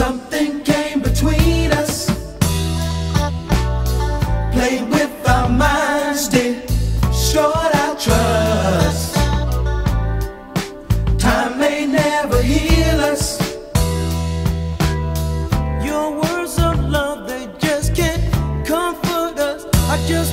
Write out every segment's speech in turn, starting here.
Something came between us. Played with our minds, destroyed our trust. Time may never heal us. Your words of love, they just can't comfort us. I just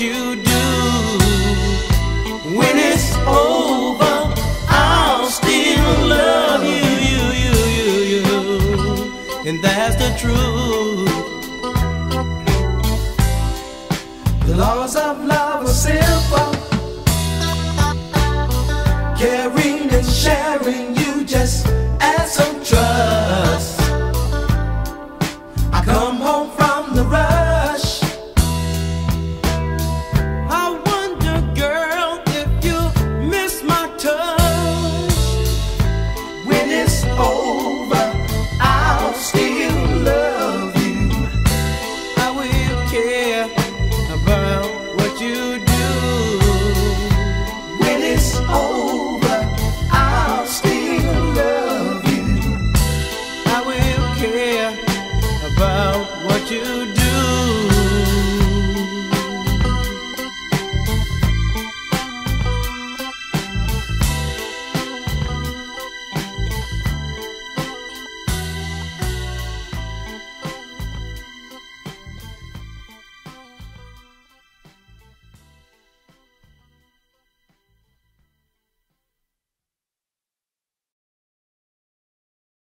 You do. When it's over, I'll still love you, you, you, you, you. And that's the truth. The laws of love are simple. Caring and sharing, you just add some trust. I come home.